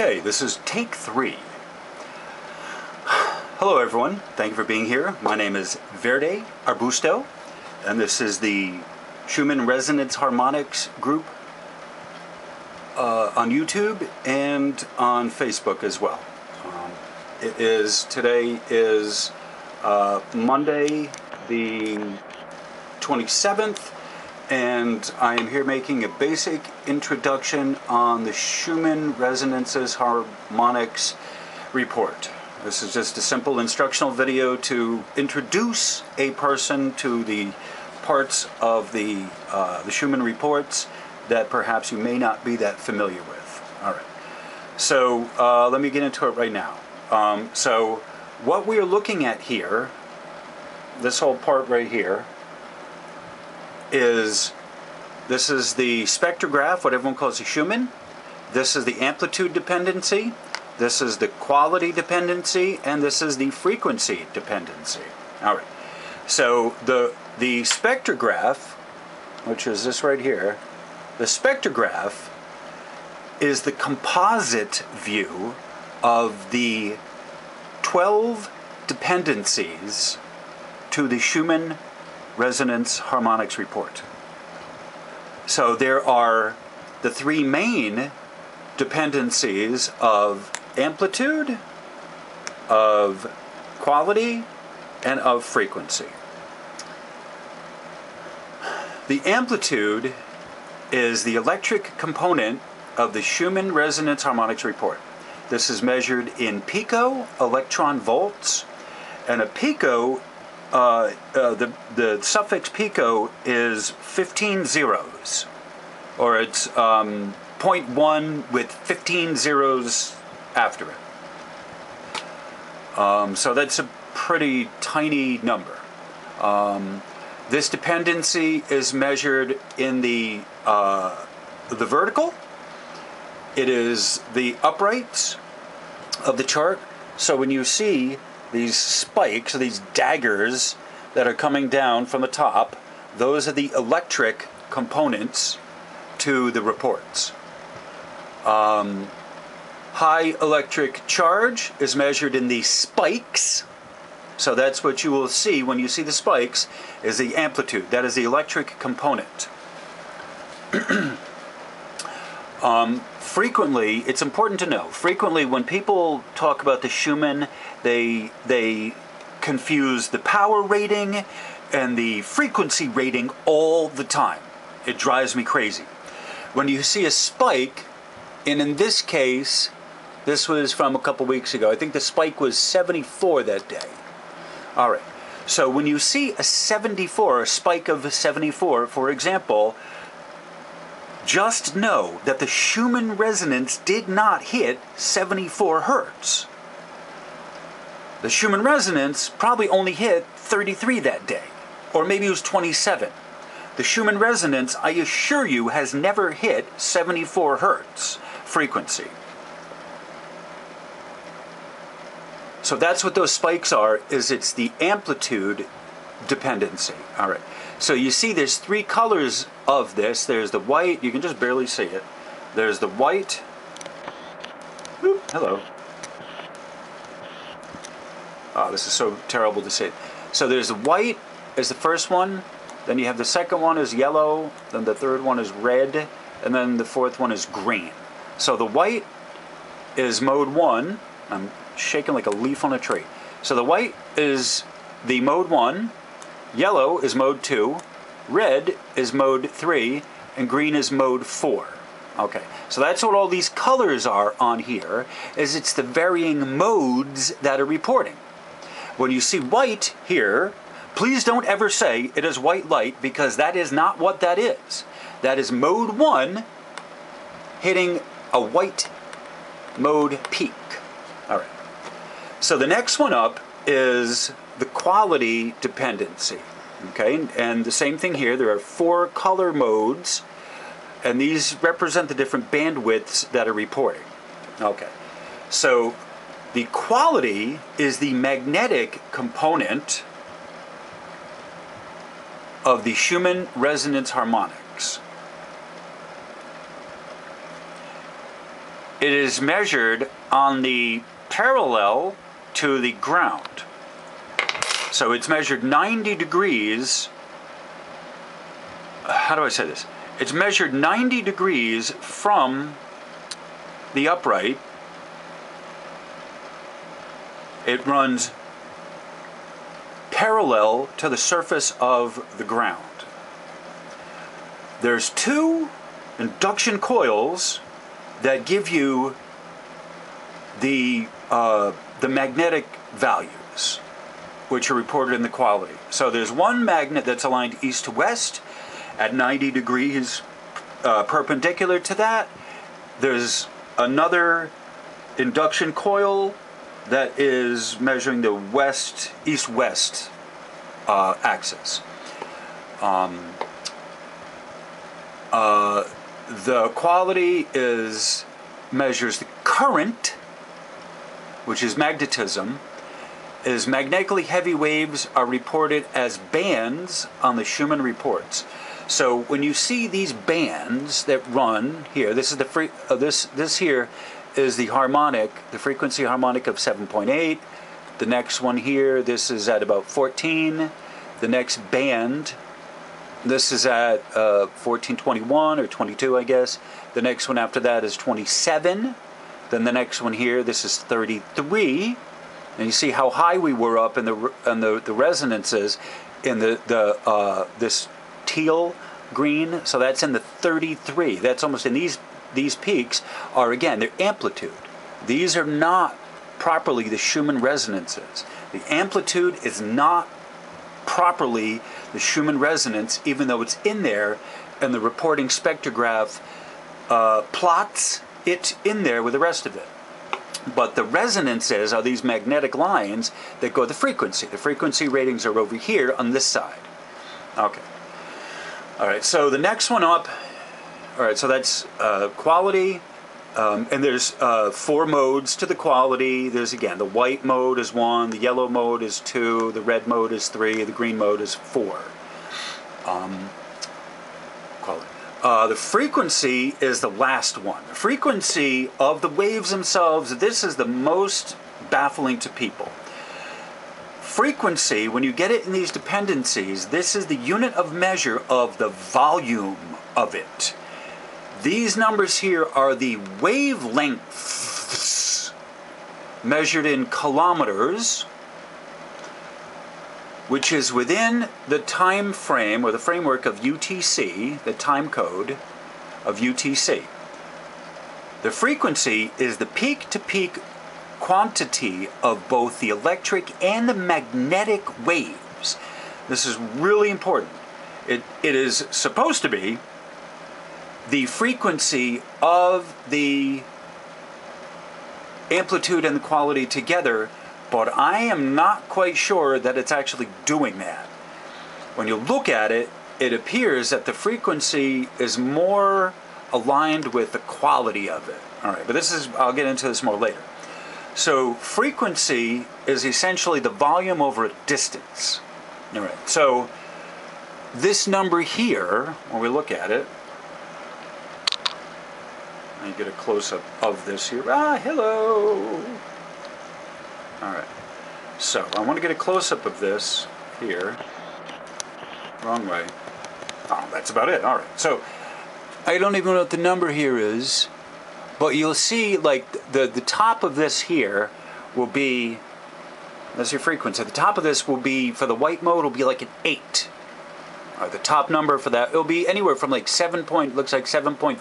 Okay, this is take three. Hello, everyone. Thank you for being here. My name is Verde Arbusto, and this is the Schumann Resonance Harmonics group uh, on YouTube and on Facebook as well. Um, it is today is uh, Monday, the 27th, and I am here making a basic introduction on the Schumann Resonances Harmonics report. This is just a simple instructional video to introduce a person to the parts of the, uh, the Schumann reports that perhaps you may not be that familiar with. All right. So uh, let me get into it right now. Um, so what we are looking at here, this whole part right here, is this is the spectrograph, what everyone calls a Schumann. This is the amplitude dependency. This is the quality dependency, and this is the frequency dependency. All right. So the the spectrograph, which is this right here, the spectrograph is the composite view of the 12 dependencies to the Schumann resonance harmonics report. So there are the three main dependencies of amplitude, of quality, and of frequency. The amplitude is the electric component of the Schumann resonance harmonics report. This is measured in pico electron volts, and a pico uh, uh, the, the suffix pico is 15 zeros, or it's um, 0.1 with 15 zeros after it. Um, so that's a pretty tiny number. Um, this dependency is measured in the, uh, the vertical. It is the uprights of the chart. So when you see these spikes, these daggers that are coming down from the top, those are the electric components to the reports. Um, high electric charge is measured in the spikes. So that's what you will see when you see the spikes is the amplitude. That is the electric component. um, frequently, it's important to know, frequently when people talk about the Schumann, they, they confuse the power rating and the frequency rating all the time. It drives me crazy. When you see a spike, and in this case, this was from a couple weeks ago, I think the spike was 74 that day. All right. So when you see a 74, a spike of 74, for example, just know that the Schumann resonance did not hit 74 hertz. The Schumann resonance probably only hit 33 that day, or maybe it was 27. The Schumann resonance, I assure you, has never hit 74 hertz frequency. So that's what those spikes are, is it's the amplitude dependency. All right. So you see there's three colors of this. There's the white, you can just barely see it. There's the white. Whoop, hello. Oh, this is so terrible to see. So there's the white is the first one. Then you have the second one is yellow. Then the third one is red. And then the fourth one is green. So the white is mode one. I'm shaking like a leaf on a tree. So the white is the mode one. Yellow is mode 2, red is mode 3, and green is mode 4. Okay, so that's what all these colors are on here, is it's the varying modes that are reporting. When you see white here, please don't ever say it is white light because that is not what that is. That is mode 1 hitting a white mode peak. All right. So the next one up is the quality dependency. Okay, and the same thing here. There are four color modes, and these represent the different bandwidths that are reporting. Okay, so the quality is the magnetic component of the Schumann resonance harmonics. it is measured on the parallel to the ground. So it's measured 90 degrees. How do I say this? It's measured 90 degrees from the upright. It runs parallel to the surface of the ground. There's two induction coils that give you the uh, the magnetic values, which are reported in the quality. So there's one magnet that's aligned east to west at 90 degrees uh, perpendicular to that. There's another induction coil that is measuring the west east west uh, axis. Um, uh, the quality is measures the current, which is magnetism, is magnetically heavy waves are reported as bands on the Schumann reports. So when you see these bands that run here, this is the free, uh, this this here is the harmonic, the frequency harmonic of 7.8. The next one here, this is at about 14. The next band, this is at uh, 1421 or 22, I guess. The next one after that is 27. Then the next one here, this is 33. And you see how high we were up in the in the, the resonances in the the uh, this teal green. So that's in the 33. That's almost in these these peaks are again their amplitude. These are not properly the Schumann resonances. The amplitude is not properly the Schumann resonance, even though it's in there, and the reporting spectrograph uh, plots it in there with the rest of it. But the resonances are these magnetic lines that go the frequency. The frequency ratings are over here on this side. Okay. All right, so the next one up, all right, so that's uh, quality, um, and there's uh, four modes to the quality. There's again, the white mode is one, the yellow mode is two, the red mode is three, the green mode is four. Um. Uh, the frequency is the last one. The frequency of the waves themselves, this is the most baffling to people. Frequency, when you get it in these dependencies, this is the unit of measure of the volume of it. These numbers here are the wavelengths measured in kilometers, which is within the time frame or the framework of UTC, the time code of UTC. The frequency is the peak to peak quantity of both the electric and the magnetic waves. This is really important. It, it is supposed to be the frequency of the amplitude and the quality together, but I am not quite sure that it's actually doing that. When you look at it, it appears that the frequency is more aligned with the quality of it. All right, but this is, I'll get into this more later. So, frequency is essentially the volume over a distance. All right, so this number here, when we look at it, me get a close-up of this here. Ah, hello! Alright, so I want to get a close-up of this here. Wrong way. Oh, that's about it. Alright, so I don't even know what the number here is, but you'll see like the, the top of this here will be, that's your frequency, the top of this will be, for the white mode, will be like an 8. Right, the top number for that, it'll be anywhere from like 7 point, looks like 7.4